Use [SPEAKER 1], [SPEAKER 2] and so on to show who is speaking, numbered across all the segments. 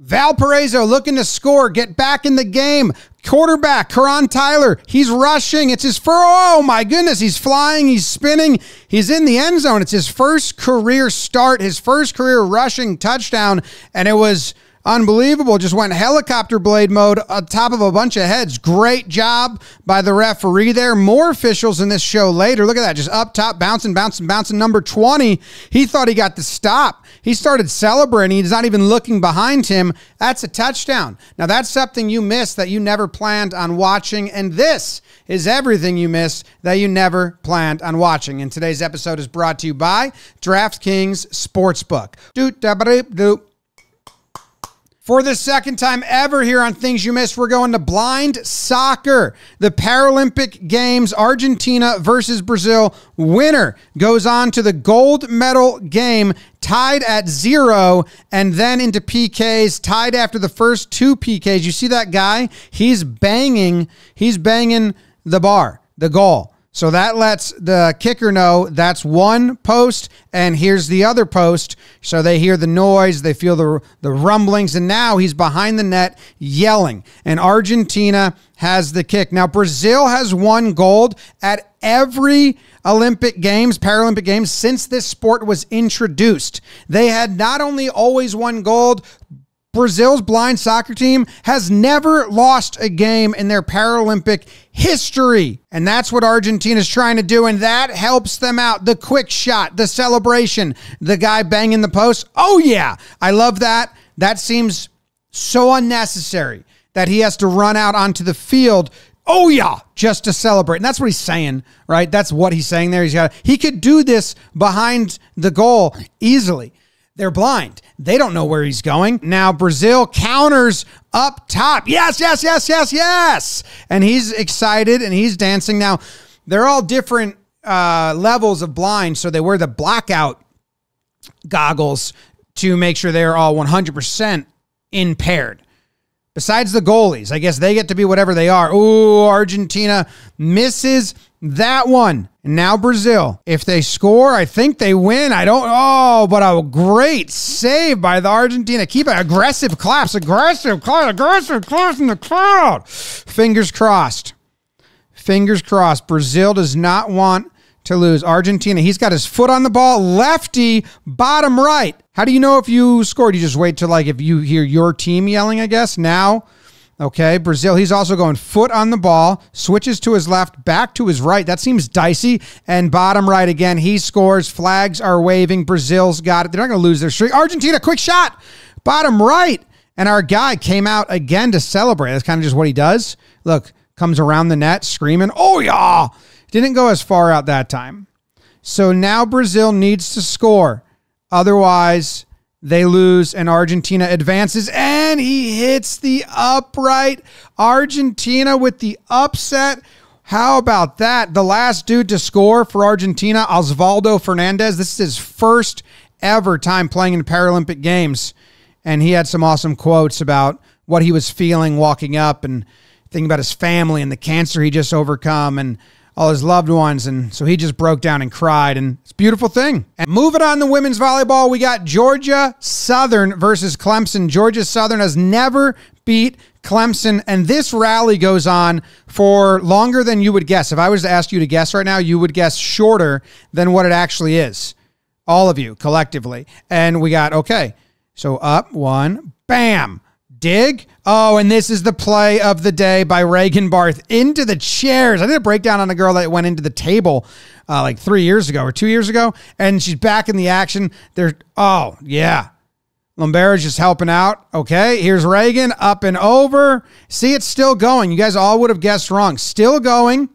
[SPEAKER 1] Valparaiso looking to score, get back in the game. Quarterback, Karan Tyler, he's rushing. It's his first, oh my goodness, he's flying, he's spinning, he's in the end zone. It's his first career start, his first career rushing touchdown, and it was Unbelievable. Just went helicopter blade mode on top of a bunch of heads. Great job by the referee there. More officials in this show later. Look at that. Just up top, bouncing, bouncing, bouncing. Number 20, he thought he got the stop. He started celebrating. He's not even looking behind him. That's a touchdown. Now, that's something you missed that you never planned on watching. And this is everything you missed that you never planned on watching. And today's episode is brought to you by DraftKings Sportsbook. Doot, da, doot. For the second time ever here on Things You Missed, we're going to blind soccer. The Paralympic Games, Argentina versus Brazil. Winner goes on to the gold medal game, tied at zero, and then into PKs, tied after the first two PKs. You see that guy? He's banging, he's banging the bar, the goal. So that lets the kicker know that's one post, and here's the other post. So they hear the noise, they feel the, the rumblings, and now he's behind the net yelling. And Argentina has the kick. Now, Brazil has won gold at every Olympic Games, Paralympic Games since this sport was introduced. They had not only always won gold, Brazil's blind soccer team has never lost a game in their Paralympic history. And that's what Argentina's trying to do. And that helps them out. The quick shot, the celebration, the guy banging the post. Oh, yeah. I love that. That seems so unnecessary that he has to run out onto the field. Oh yeah, just to celebrate. And that's what he's saying, right? That's what he's saying there. He's got he could do this behind the goal easily. They're blind. They don't know where he's going. Now, Brazil counters up top. Yes, yes, yes, yes, yes. And he's excited and he's dancing. Now, they're all different uh, levels of blind. So they wear the blackout goggles to make sure they're all 100% impaired. Besides the goalies, I guess they get to be whatever they are. Ooh, Argentina misses that one. And now Brazil. If they score, I think they win. I don't. Oh, but a great save by the Argentina. Keep it aggressive claps, aggressive claps, aggressive claps in the crowd. Fingers crossed. Fingers crossed. Brazil does not want to lose. Argentina, he's got his foot on the ball, lefty, bottom right. How do you know if you scored? You just wait till like if you hear your team yelling, I guess. Now Okay, Brazil, he's also going foot on the ball, switches to his left, back to his right. That seems dicey. And bottom right again, he scores. Flags are waving. Brazil's got it. They're not going to lose their streak. Argentina, quick shot. Bottom right. And our guy came out again to celebrate. That's kind of just what he does. Look, comes around the net screaming, oh, yeah. Didn't go as far out that time. So now Brazil needs to score. Otherwise, they lose and Argentina advances and he hits the upright. Argentina with the upset. How about that? The last dude to score for Argentina, Osvaldo Fernandez. This is his first ever time playing in Paralympic Games. And he had some awesome quotes about what he was feeling walking up and thinking about his family and the cancer he just overcome and all his loved ones. And so he just broke down and cried. And it's a beautiful thing. And moving on to women's volleyball, we got Georgia Southern versus Clemson. Georgia Southern has never beat Clemson. And this rally goes on for longer than you would guess. If I was to ask you to guess right now, you would guess shorter than what it actually is. All of you collectively. And we got, okay, so up one, bam dig. Oh, and this is the play of the day by Reagan Barth into the chairs. I did a breakdown on a girl that went into the table uh, like three years ago or two years ago, and she's back in the action. There, oh yeah, Lombardo's just helping out. Okay, here's Reagan up and over. See, it's still going. You guys all would have guessed wrong. Still going.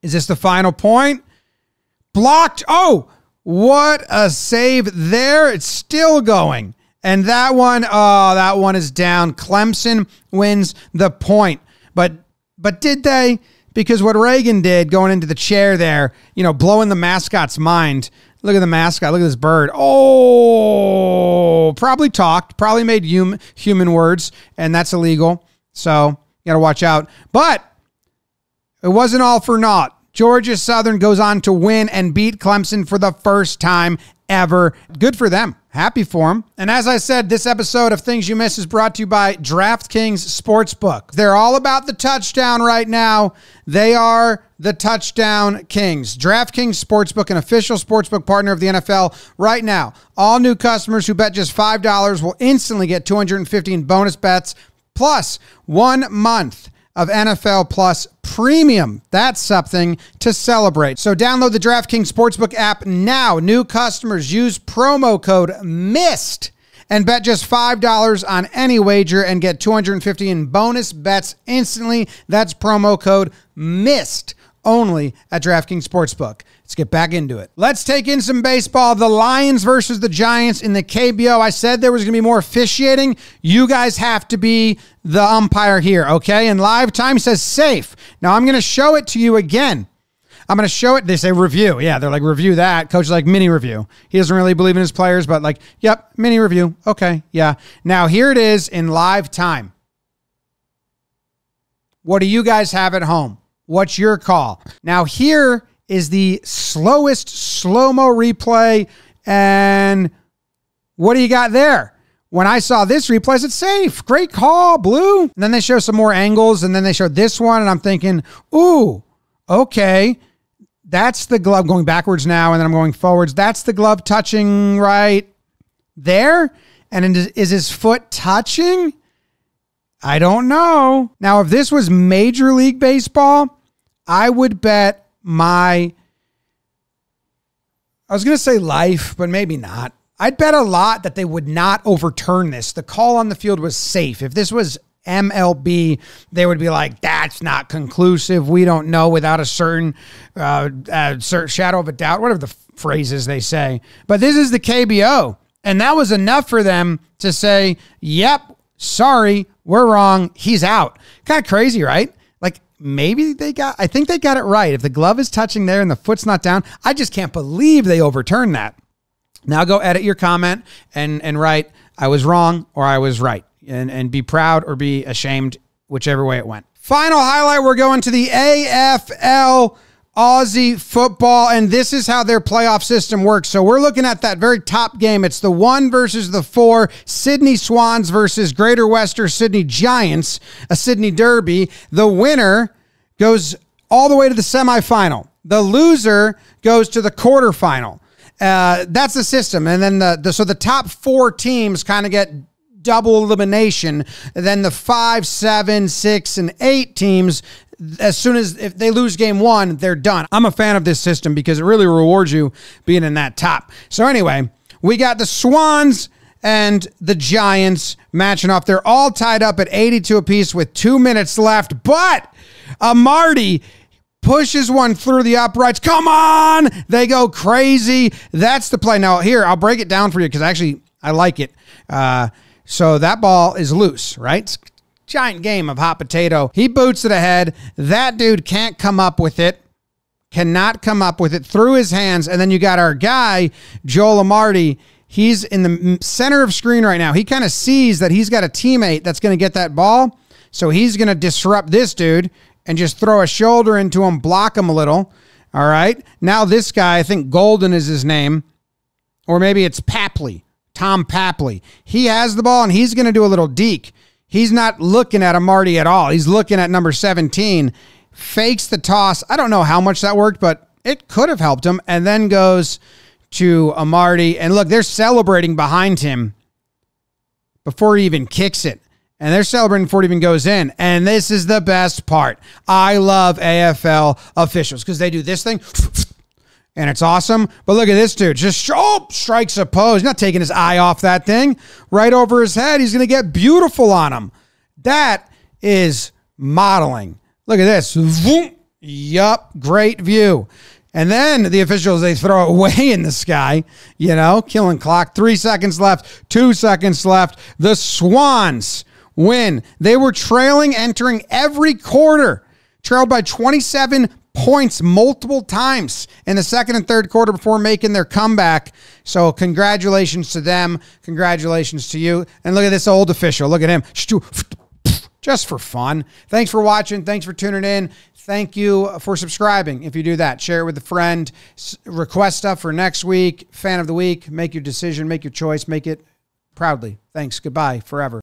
[SPEAKER 1] Is this the final point? Blocked. Oh, what a save there. It's still going. And that one, oh, that one is down. Clemson wins the point. But but did they? Because what Reagan did going into the chair there, you know, blowing the mascot's mind. Look at the mascot. Look at this bird. Oh, probably talked, probably made hum, human words, and that's illegal. So you got to watch out. But it wasn't all for naught. Georgia Southern goes on to win and beat Clemson for the first time ever. Good for them. Happy for them. And as I said, this episode of Things You Miss is brought to you by DraftKings Sportsbook. They're all about the touchdown right now. They are the touchdown kings. DraftKings Sportsbook, an official sportsbook partner of the NFL right now. All new customers who bet just $5 will instantly get 250 in bonus bets plus one month of NFL Plus Premium. That's something to celebrate. So download the DraftKings Sportsbook app now. New customers use promo code MISSED and bet just $5 on any wager and get 250 in bonus bets instantly. That's promo code MISSED only at DraftKings Sportsbook. Let's get back into it. Let's take in some baseball. The Lions versus the Giants in the KBO. I said there was going to be more officiating. You guys have to be the umpire here, okay? And live time says safe. Now I'm going to show it to you again. I'm going to show it. They say review. Yeah, they're like, review that. Coach like, mini review. He doesn't really believe in his players, but like, yep, mini review. Okay, yeah. Now here it is in live time. What do you guys have at home? What's your call? Now, here is the slowest slow mo replay. And what do you got there? When I saw this replay, I said, safe, great call, blue. And then they show some more angles, and then they show this one, and I'm thinking, ooh, okay, that's the glove going backwards now, and then I'm going forwards. That's the glove touching right there. And is his foot touching? I don't know. Now, if this was Major League Baseball, I would bet my I was going to say life, but maybe not. I'd bet a lot that they would not overturn this. The call on the field was safe. If this was MLB, they would be like, "That's not conclusive. We don't know without a certain, uh, uh, certain shadow of a doubt." Whatever the phrases they say. But this is the KBO, and that was enough for them to say, "Yep, sorry, we're wrong. He's out." Kind of crazy, right? Like maybe they got I think they got it right. If the glove is touching there and the foot's not down, I just can't believe they overturned that. Now go edit your comment and and write I was wrong or I was right. And and be proud or be ashamed whichever way it went. Final highlight we're going to the AFL Aussie football, and this is how their playoff system works. So we're looking at that very top game. It's the one versus the four, Sydney Swans versus Greater Western Sydney Giants, a Sydney Derby. The winner goes all the way to the semifinal. The loser goes to the quarterfinal. Uh, that's the system, and then the, the so the top four teams kind of get double elimination. Then the five, seven, six, and eight teams as soon as if they lose game one, they're done. I'm a fan of this system because it really rewards you being in that top. So anyway, we got the Swans and the Giants matching off. They're all tied up at 82 apiece with two minutes left, but uh, Marty pushes one through the uprights. Come on! They go crazy. That's the play. Now, here, I'll break it down for you because actually I like it. Uh, so that ball is loose, right? Giant game of hot potato. He boots it ahead. That dude can't come up with it. Cannot come up with it through his hands. And then you got our guy, Joel Amartey. He's in the center of screen right now. He kind of sees that he's got a teammate that's going to get that ball. So he's going to disrupt this dude and just throw a shoulder into him, block him a little. All right. Now, this guy, I think Golden is his name, or maybe it's Papley, Tom Papley. He has the ball and he's going to do a little deke. He's not looking at Amartey at all. He's looking at number 17, fakes the toss. I don't know how much that worked, but it could have helped him. And then goes to Amartey. And look, they're celebrating behind him before he even kicks it. And they're celebrating before it even goes in. And this is the best part. I love AFL officials because they do this thing and it's awesome. But look at this dude. Just oh, strikes a pose. He's not taking his eye off that thing. Right over his head. He's going to get beautiful on him. That is modeling. Look at this. Vroom. Yup. Great view. And then the officials, they throw it way in the sky, you know, killing clock. Three seconds left, two seconds left. The Swans win. They were trailing entering every quarter, trailed by 27 points multiple times in the second and third quarter before making their comeback. So, congratulations to them. Congratulations to you. And look at this old official. Look at him. just for fun. Thanks for watching. Thanks for tuning in. Thank you for subscribing. If you do that, share it with a friend. request stuff for next week. Fan of the week. Make your decision. Make your choice. Make it proudly. Thanks. Goodbye. Forever.